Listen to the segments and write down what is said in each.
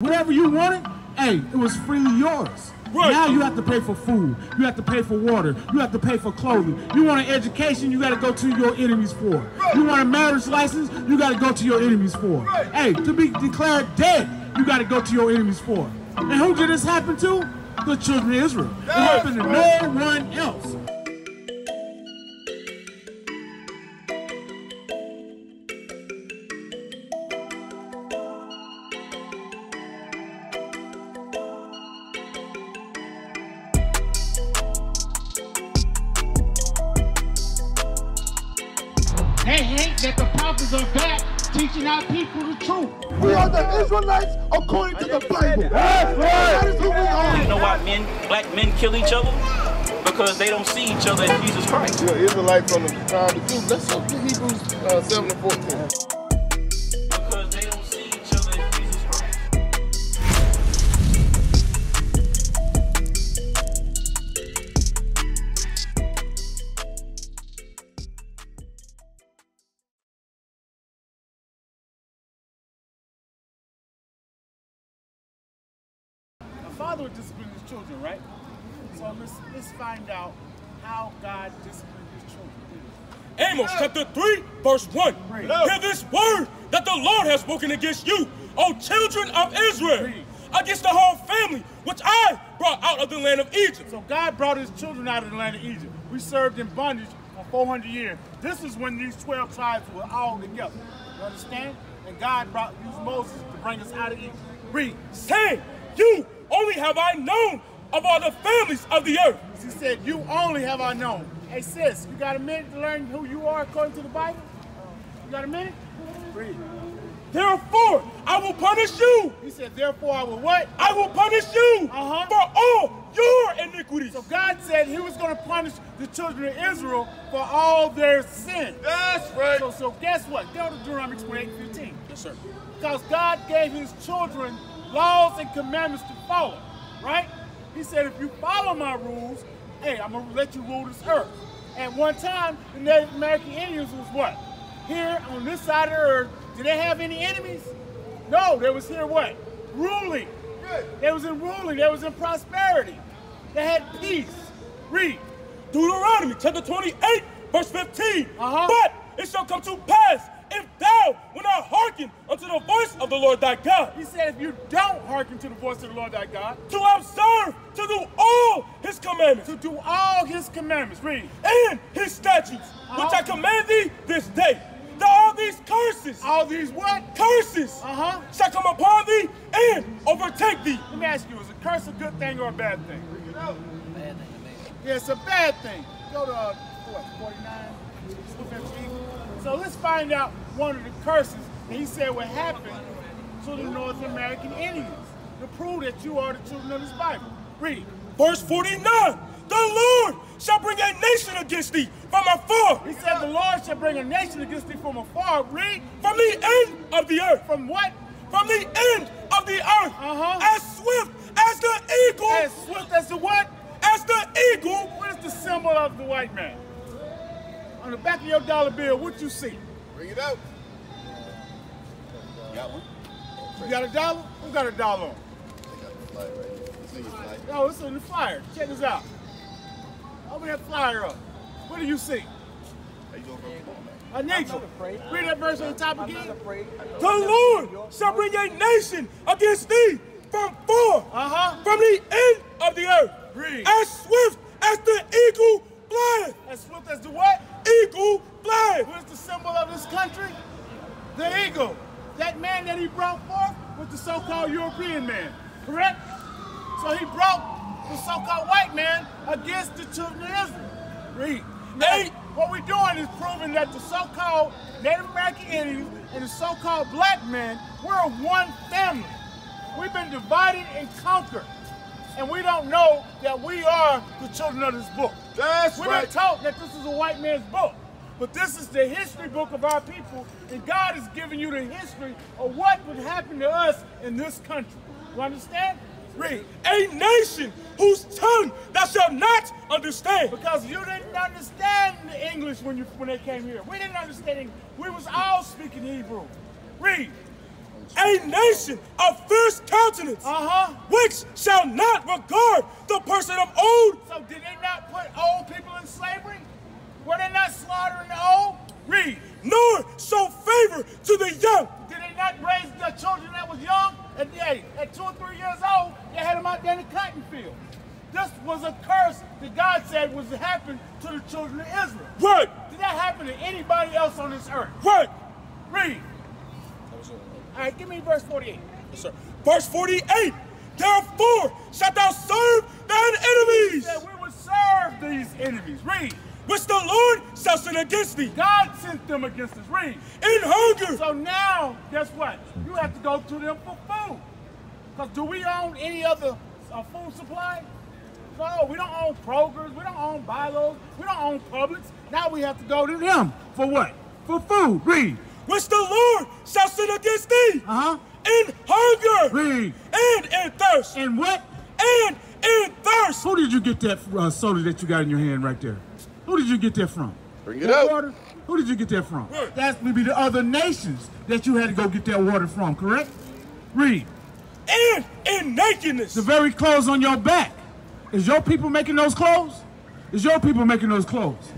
Whatever you wanted, hey, it was freely yours. Right. Now you have to pay for food. You have to pay for water. You have to pay for clothing. You want an education, you got to go to your enemies for. You want a marriage license, you got to go to your enemies for. Hey, to be declared dead, you got to go to your enemies for. And who did this happen to? The children of Israel. It happened to no one else. Our people the truth. We are the Israelites according to the Bible. That is who we are. You know why men, black men kill each other? Because they don't see each other as Jesus Christ. You're an Israelite from the time of the Jews. Let's go to Hebrews uh, 7 and 14. Find out how God disciplined his children. Amos chapter 3, verse 1. Hear this word that the Lord has spoken against you, O children of Israel, Read. against the whole family which I brought out of the land of Egypt. So God brought his children out of the land of Egypt. We served in bondage for 400 years. This is when these 12 tribes were all together. You understand? And God brought used Moses to bring us out of Egypt. Read. saying, You only have I known of all the families of the earth. He said, You only have I known. Hey sis, you got a minute to learn who you are according to the Bible? You got a minute? Read. Therefore, I will punish you. He said, Therefore I will what? I will punish you Uh-huh. for all your iniquities. So God said he was going to punish the children of Israel for all their sin. That's right. So, so guess what? Go to Deuteronomy 28 15. Yes, sir. Because God gave his children laws and commandments to follow, right? He said, if you follow my rules, hey, I'm going to let you rule this earth. At one time, the Native American Indians was what? Here on this side of the earth, did they have any enemies? No, they was here what? Ruling. They was in ruling. They was in prosperity. They had peace. Read. Deuteronomy chapter 28, verse 15. Uh-huh. But it shall come to pass if thou will not hearken unto the voice of the Lord thy God, He said, if you don't hearken to the voice of the Lord thy God, to observe to do all his commandments to do all his commandments. Read. and his statutes, which I command thee this day, that all these curses, All these what? curses, Uh-huh. shall come upon thee and overtake thee. Let me ask you, is a curse a good thing or a bad thing? Yeah, it's a bad thing. Go to, uh, what, 49, 15. So let's find out one of the curses that he said would happen to the North American Indians to prove that you are the children of this Bible. Read. Verse 49 The Lord shall bring a nation against thee from afar, He said, The Lord shall bring a nation against thee from afar. Read. from the end of the earth, From what? from the end of the earth, Uh-huh. as swift as the eagle, As swift as the what? as the eagle. What is the symbol of the white man? On the back of your dollar bill, what you see? Bring it out. You got a dollar? Who got a dollar on? Flag right your flag. Yo, it's in the flyer. Check this out. Open that flyer up. What do you see? How you gonna go? Come on, man. A nation. Read that verse on the top again. The Lord shall bring a nation against thee from far, Uh-huh. from the end of the earth, Read. as swift as the eagle flies. As swift as the what? Eagle flies. What is the symbol of this country? The eagle. That man that he brought forth was the so-called European man. Correct? So he brought the so-called white man against the children of Israel. Read. Hey. what we're doing is proving that the so-called Native American Indians and the so-called black men, we're one family. We've been divided and conquered. And we don't know that we are the children of this book. That's We've right. been taught that this is a white man's book. But this is the history book of our people, and God is giving you the history of what would happen to us in this country. You understand? Read. A nation whose tongue thou shalt not understand. Because you didn't understand the English when you when they came here. We didn't understand English. We was all speaking Hebrew. Read. a nation of fierce countenance, Uh-huh. which shall not regard the person of old. So did they not put old people in slavery? Were they not slaughtering the old? Read. nor show favor to the young. Did they not raise the children that was young? At, hey, at two or three years old, they had them out there in the cotton field. This was a curse that God said was to happen to the children of Israel. Right, Did that happen to anybody else on this earth? right. Read. All right, give me verse 48. Yes, sir. Verse 48. Therefore shalt thou serve thine enemies, That we would serve these enemies. Read. Which the Lord shall send against thee God sent them against us. Read. in hunger. So now, guess what? You have to go to them for food. Because do we own any other uh, food supply? No, we don't own Kroger's, we don't own Bi-Los, we don't own Publix. Now we have to go to them for what? For food. Read. which the Lord shall send against thee Uh-huh. in hunger Read. and in thirst And what? and in thirst. Who did you get that uh, soda that you got in your hand right there? Who did you get that from? Bring it That out. water? Who did you get that from? Right. That's maybe the other nations that you had to go get that water from, correct? Read. and in nakedness. The very clothes on your back. Is your people making those clothes? Is your people making those clothes?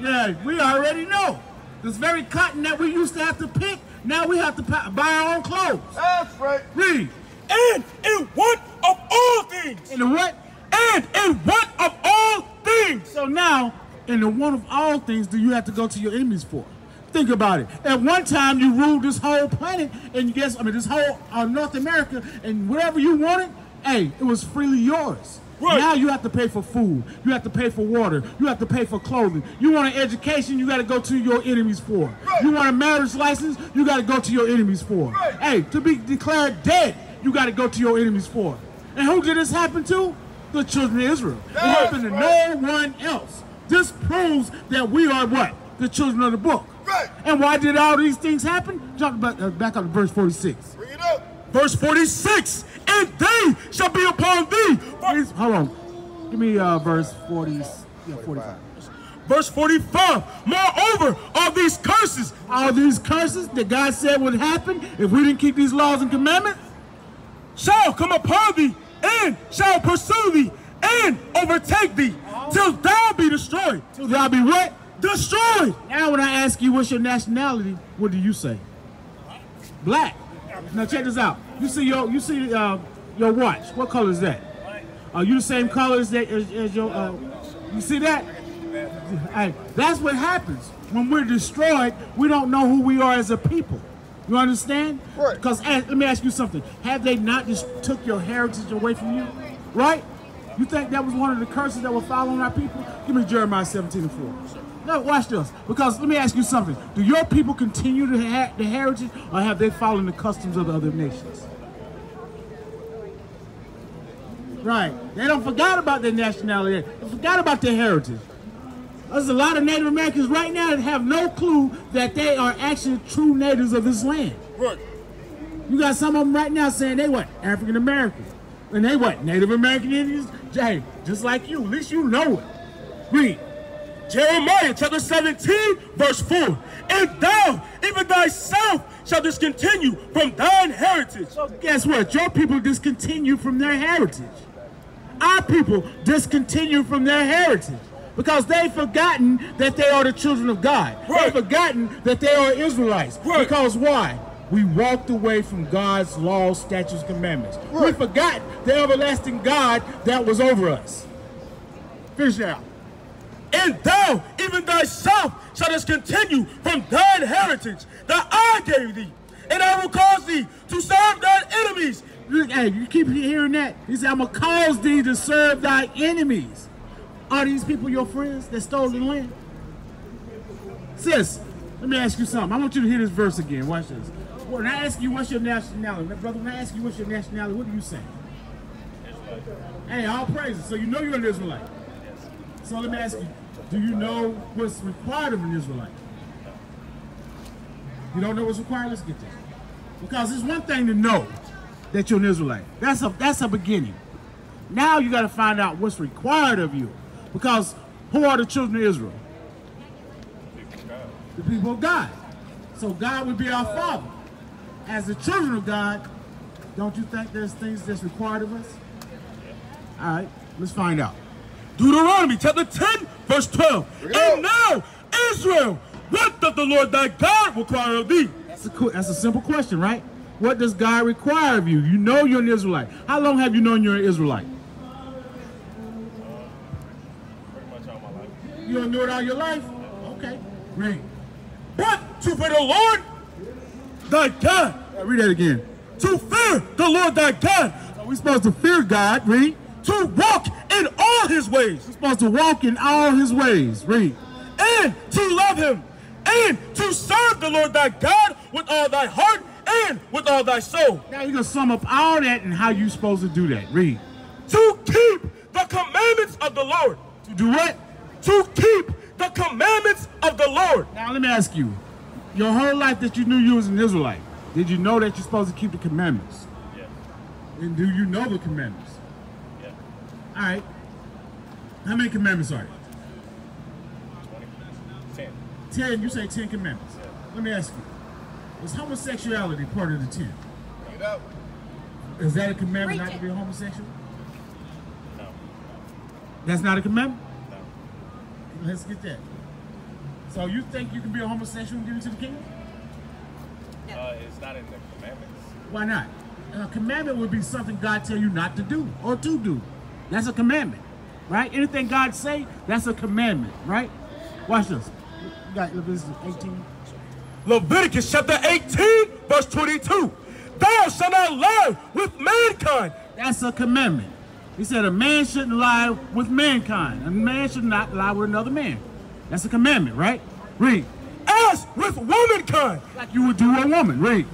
Yeah, we already know. This very cotton that we used to have to pick, now we have to buy our own clothes. That's right. Read. and in want of all things. In the what? And in want of all things. So now, in the one of all things, do you have to go to your enemies for? Think about it. At one time, you ruled this whole planet, and you guess I mean this whole uh, North America, and whatever you wanted, hey, it was freely yours. Right. Now you have to pay for food. You have to pay for water. You have to pay for clothing. You want an education, you got to go to your enemies for. You want a marriage license, you got to go to your enemies for. Hey, to be declared dead, you got to go to your enemies for. And who did this happen to? The children of Israel. It happened to no one else. This proves that we are what? The children of the book. Right. And why did all these things happen? Jump back, uh, back up to verse 46. Bring it out. Verse 46. And they shall be upon thee. Please, hold on. Give me uh, verse 40. Yeah, 45. Verse 45. Moreover, all these curses All these curses that God said would happen if we didn't keep these laws and commandments. shall come upon thee, and shall pursue thee, and overtake thee, till thou be destroyed. So thou be what? Destroyed. Now when I ask you what's your nationality, what do you say? Black. Now check this out. You see your you see uh, your watch. What color is that? Are you the same color as, that, as, as your? Uh, you see that? Hey, that's what happens when we're destroyed. We don't know who we are as a people. You understand? Right. Because let me ask you something. Have they not just took your heritage away from you? Right? You think that was one of the curses that were following our people? Give me Jeremiah 17 and 4. No, watch this. Because let me ask you something. Do your people continue to have the heritage or have they followed the customs of the other nations? Right. They don't forgot about their nationality. They forgot about their heritage. There's a lot of Native Americans right now that have no clue that they are actually true natives of this land. Right. You got some of them right now saying they what? African American. And they what? Native American Indians? Hey, just like you. At least you know it. Read. Jeremiah chapter 17, verse 4. And thou, even thyself, shall discontinue from thine heritage. So guess what? Your people discontinue from their heritage. Our people discontinue from their heritage. Because they've forgotten that they are the children of God. Right. They've forgotten that they are Israelites. Right. Because why? We walked away from God's laws, statutes, commandments. We forgot the everlasting God that was over us. Finish it out. And thou, even thyself, shalt discontinue from thine heritage that I gave thee. And I will cause thee to serve thine enemies. Look, Hey, you keep hearing that? He said, I'm going to cause thee to serve thy enemies. Are these people your friends that stole the land? Sis, let me ask you something. I want you to hear this verse again. Watch this. When I ask you what's your nationality, brother, when I ask you what's your nationality, what do you say? Hey, all praises. So you know you're an Israelite. So let me ask you, do you know what's required of an Israelite? You don't know what's required? Let's get there. Because it's one thing to know that you're an Israelite. That's a that's a beginning. Now you got to find out what's required of you. Because who are the children of Israel? The people of God. So God would be our father. As the children of God, don't you think there's things that's required of us? All right, let's find out. Deuteronomy chapter 10, verse 12. Bring it out. And now, Israel, what doth the Lord thy God require of thee? That's a, cool, that's a simple question, right? What does God require of you? You know you're an Israelite. How long have you known you're an Israelite? Pretty much all my life. You don't know it all your life? Okay. Read. But to fear the Lord thy God, Uh, read that again. to fear the Lord thy God, So we're supposed to fear God. Read. to walk in all his ways, We're supposed to walk in all his ways. Read. and to love him, and to serve the Lord thy God with all thy heart and with all thy soul, Now you're going to sum up all that and how you're supposed to do that. Read. to keep the commandments of the Lord, To do what? to keep the commandments of the Lord. Now let me ask you. Your whole life that you knew you was an Israelite, did you know that you're supposed to keep the commandments? Yeah. And do you know the commandments? Yeah. All right. How many commandments are there? 20. 10. Ten. You say ten commandments. Let me ask you. Is homosexuality part of the ten? Bring it out. Is that a commandment not Preach to it. be homosexual? No. That's not a commandment? No. Let's get that. So you think you can be a homosexual and get into the kingdom? Uh, it's not in the commandments. Why not? A commandment would be something God tell you not to do or to do. That's a commandment, right? Anything God say, that's a commandment, right? Watch this. You got Leviticus 18. Leviticus chapter 18, verse 22. Thou shalt not lie with mankind, That's a commandment. He said a man shouldn't lie with mankind. A man should not lie with another man. That's a commandment, right? Read. as with womankind. Like you would do a woman. Read.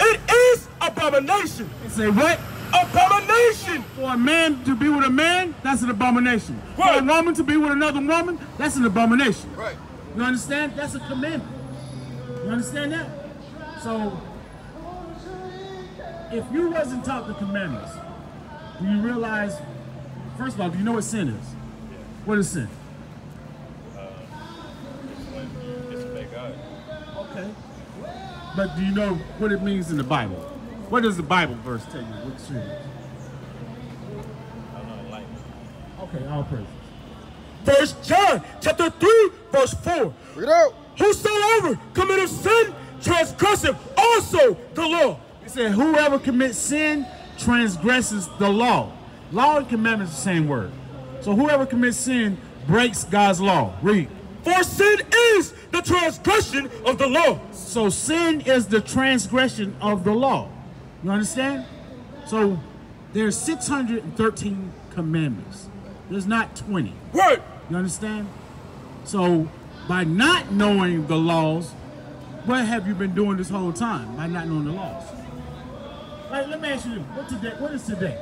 It is abomination. Say what? Abomination. For a man to be with a man, that's an abomination. For a woman to be with another woman, that's an abomination. Right. You understand? That's a commandment. You understand that? So, if you wasn't taught the commandments, do you realize, first of all, do you know what sin is? What is sin? It's when you disobey God. Okay. But do you know what it means in the Bible? What does the Bible verse tell you what sin is? I'm not like. Okay, all praises. First John chapter 3, verse 4. Bring it out. Whosoever committeth sin transgresseth also the law. It said, whoever commits sin transgresses the law. Law and commandments is the same word. So whoever commits sin breaks God's law. Read. For sin is the transgression of the law. So sin is the transgression of the law. You understand? So there's 613 commandments. There's not 20. Right. You understand? So by not knowing the laws, what have you been doing this whole time by not knowing the laws? Like, let me ask you, what today? What is today?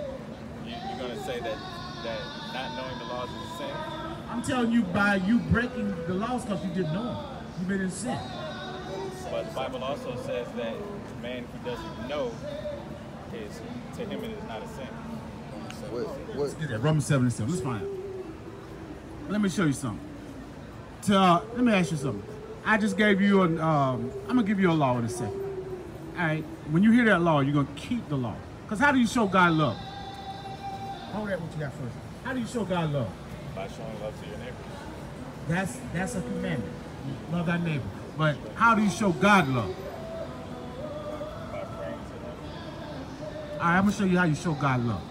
You, you're going to say that, that not knowing the laws is a sin? I'm telling you, by you breaking the laws because you didn't know them, you've been in sin. But the Bible also says that man who doesn't know is, to him it is not a sin. What? What? Let's Get that Romans 7 and 7. Let's find out. Let me show you something. To, uh, let me ask you something. I just gave you an, um, I'm going to give you a law in a second. All right. When you hear that law, you're going to keep the law. Because how do you show God love? Hold that what you got first. How do you show God love? By showing love to your neighbor. That's that's a commandment. Love thy neighbor. But how do you show God love? By praying to them. All right, I'm gonna show you how you show God love.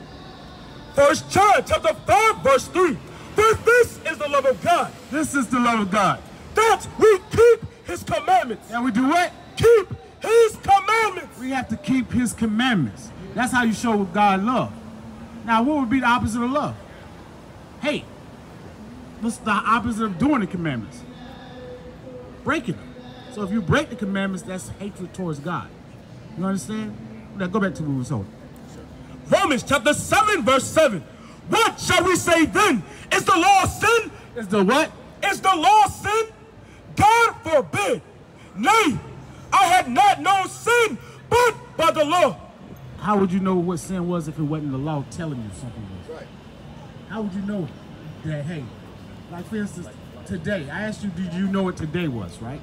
First John chapter 5, verse 3. For this is the love of God, This is the love of God. that we keep his commandments. And we do what? Keep his commandments. We have to keep His commandments. That's how you show God love. Now, what would be the opposite of love? Hate. What's the opposite of doing the commandments? Breaking them. So if you break the commandments, that's hatred towards God. You understand? Now go back to what we was told. Romans chapter 7, verse 7. What shall we say then? Is the law sin? Is the what? Is the law sin? God forbid. Nay, I had not known sin but by the law. How would you know what sin was if it wasn't the law telling you something was? Right. How would you know that, hey, like for instance, today, I asked you, did you know what today was, right?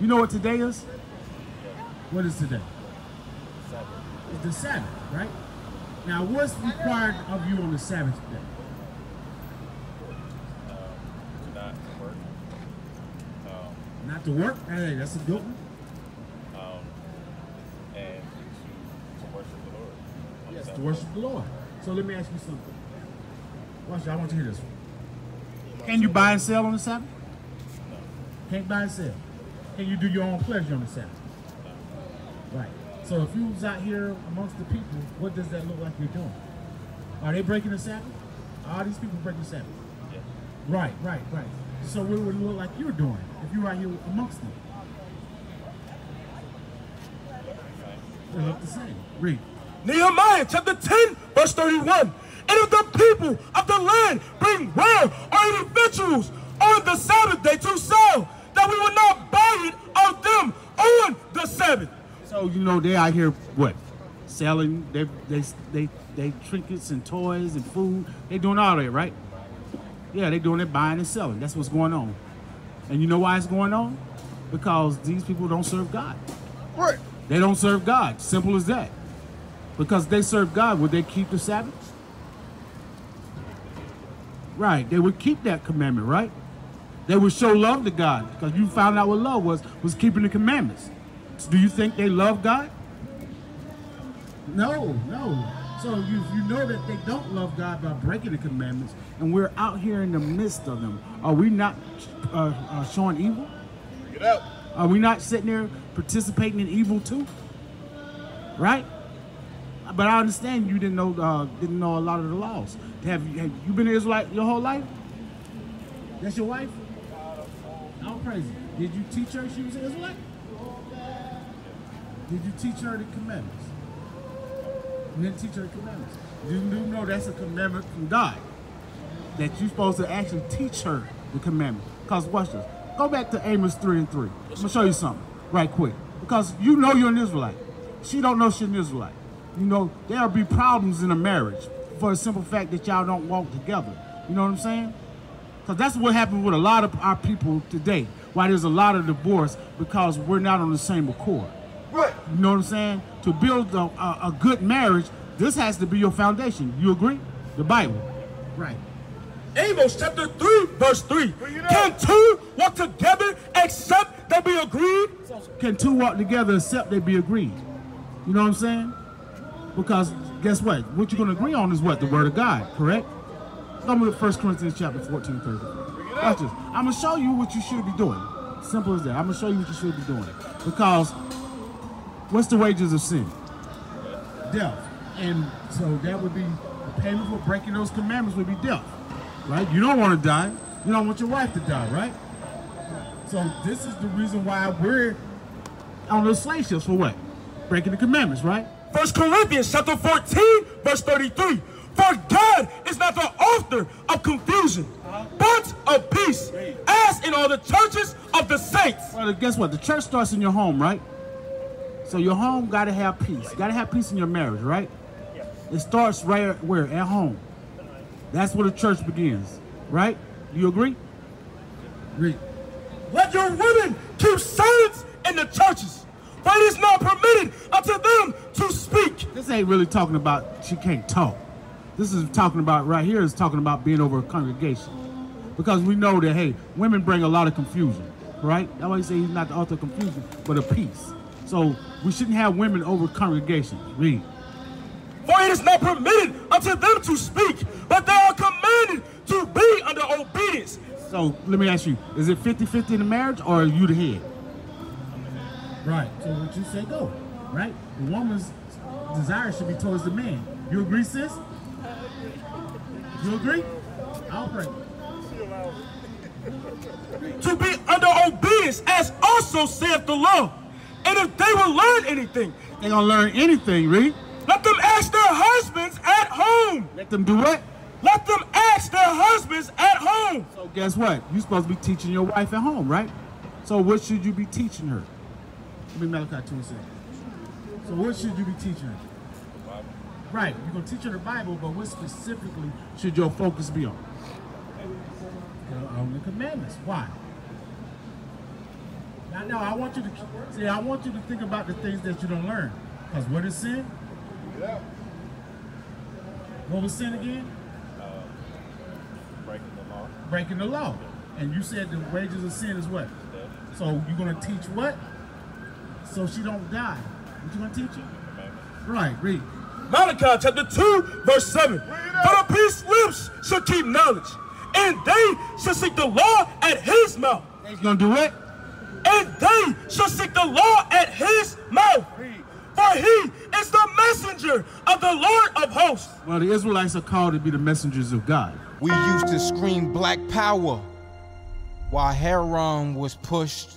You know what today is? What is today? It's the Sabbath, right? Now, what's required of you on the Sabbath day? not to work. Um, Not to work? Hey, that's a good one. um, and to, to worship the Lord. Yes, to worship the Lord. So let me ask you something. Watch, I want you to hear this one. Can you buy and sell on the Sabbath? Can't buy and sell. Can you do your own pleasure on the Sabbath? Right. So if you was out here amongst the people, what does that look like you're doing? Are they breaking the Sabbath? All these people breaking the Sabbath. Yeah. Right, right, right. So what would it look like you're doing if you're out here amongst them? It look the same. Read. Nehemiah chapter 10, verse 31. And if the people of the land bring ware or any victuals on the Sabbath day to sell, that we will not buy it of them on the Sabbath. So you know they out here what? Selling they they they they trinkets and toys and food. They doing all that, right? Yeah, they doing it buying and selling. That's what's going on. And you know why it's going on? Because these people don't serve God. Right. They don't serve God. Simple as that. Because they serve God, would they keep the Sabbath? Right. They would keep that commandment, right? They would show love to God because you found out what love was was keeping the commandments. Do you think they love God? No, no. So you, you know that they don't love God by breaking the commandments, and we're out here in the midst of them. Are we not uh, uh, showing evil? Get out. Are we not sitting there participating in evil too? Right? But I understand you didn't know uh, didn't know a lot of the laws. Have you have you been an Israelite your whole life? That's your wife? I'm crazy. Did you teach her she was an Israelite? Did you teach her the commandments? You didn't teach her the commandments. You do know that's a commandment from God. That you're supposed to actually teach her the commandment. Because watch this. Go back to Amos 3 and 3. I'm gonna show you something right quick. Because you know you're an Israelite. She don't know she's an Israelite. You know, there'll be problems in a marriage for the simple fact that y'all don't walk together. You know what I'm saying? Because that's what happened with a lot of our people today. Why there's a lot of divorce because we're not on the same accord. Right. You know what I'm saying? To build a, a, a good marriage, this has to be your foundation. You agree? The Bible. Right. Amos chapter 3, verse 3. Can two walk together except they be agreed? Can two walk together except they be agreed? You know what I'm saying? Because guess what? What you're going to agree on is what? The Word of God, correct? Go to 1 Corinthians chapter 14, 30. Watch this. I'm going to show you what you should be doing. Simple as that. I'm going to show you what you should be doing. Because what's the wages of sin? Death. And so that would be the payment for breaking those commandments would be death. Right? You don't want to die. You don't want your wife to die, right? So this is the reason why we're on the slave ships for what? Breaking the commandments, right? First Corinthians chapter 14, verse 33. For God is not the author of confusion, but of peace, as in all the churches of the saints. Well, guess what? The church starts in your home, right? So your home got to have peace. Got to have peace in your marriage, right? It starts right where? At home. That's where the church begins, right? You agree? Read. Let your women keep silence in the churches, for it is not permitted unto them to speak. This ain't really talking about she can't talk. This is talking about right here is talking about being over a congregation. Because we know that hey, women bring a lot of confusion, right? That's why you say he's not the author of confusion, but of peace. So we shouldn't have women over congregations. Read. For it is not permitted unto them to speak, but they are commanded to be under obedience. So let me ask you, is it 50-50 in the marriage or are you the head? Right. So what you say go, right? The woman's desire should be towards the man. You agree, sis? You agree? I'll pray. to be under obedience, as also saith the law. And if they will learn anything, They gonna learn anything, read. let them ask their husbands at home. Let them do what? Let them ask their husbands at home. So guess what? You're supposed to be teaching your wife at home, right? So what should you be teaching her? Let me Malachi 2 and 6. So what should you be teaching? Right, you're gonna teach her the Bible, but what specifically should your focus be on? Uh, On the commandments. Why? Now, no, I want you to see. I want you to think about the things that you don't learn. Because what is sin? What was sin again? Breaking the law. Breaking the law. And you said the wages of sin is what? So you're gonna teach what? So she don't die. What you gonna teach her? Right, read. Malachi chapter 2, verse 7. For the peace lips shall keep knowledge, and they shall seek the law at his mouth. He's gonna do it? And they shall seek the law at his mouth. For he is the messenger of the Lord of hosts. Well, the Israelites are called to be the messengers of God. We used to scream black power while Heron was pushed.